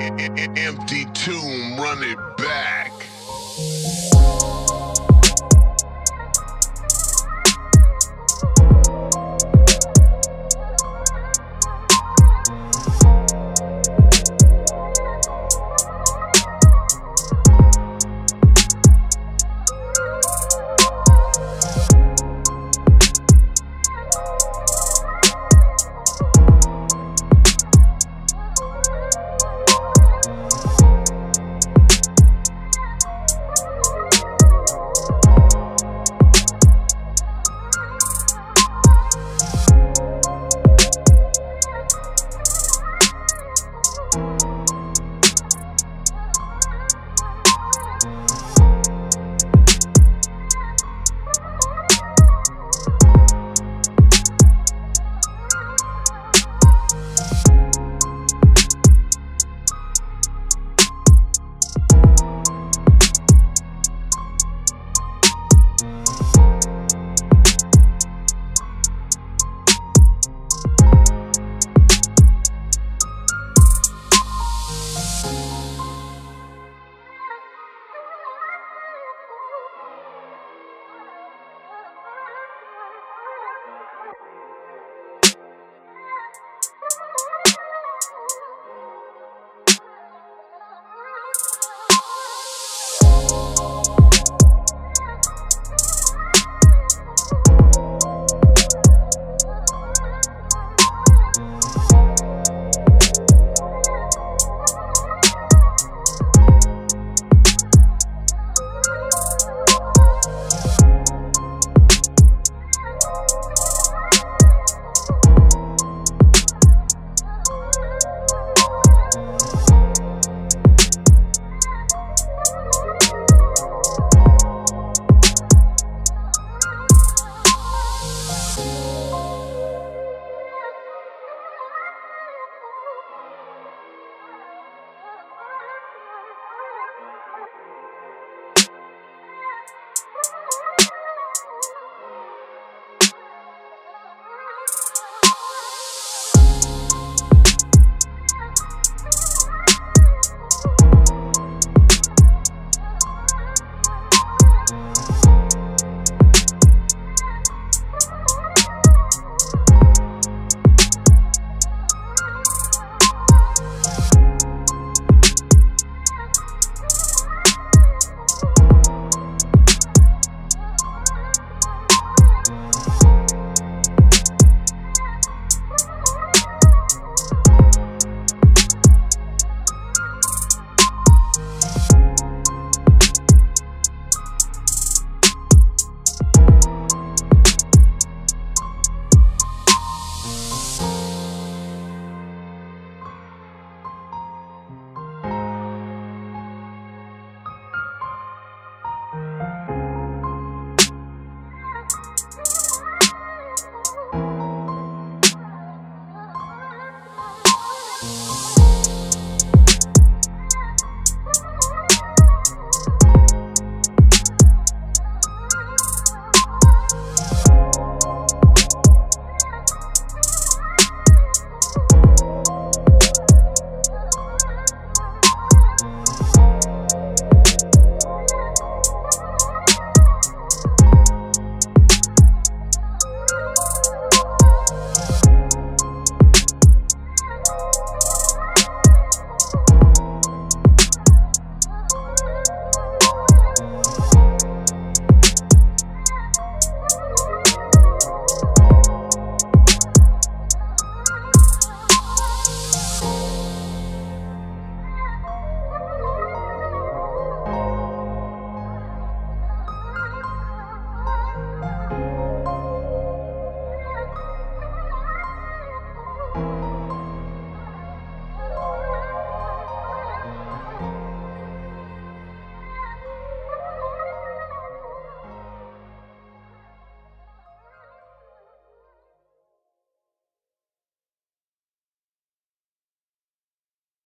Empty tomb, run it back.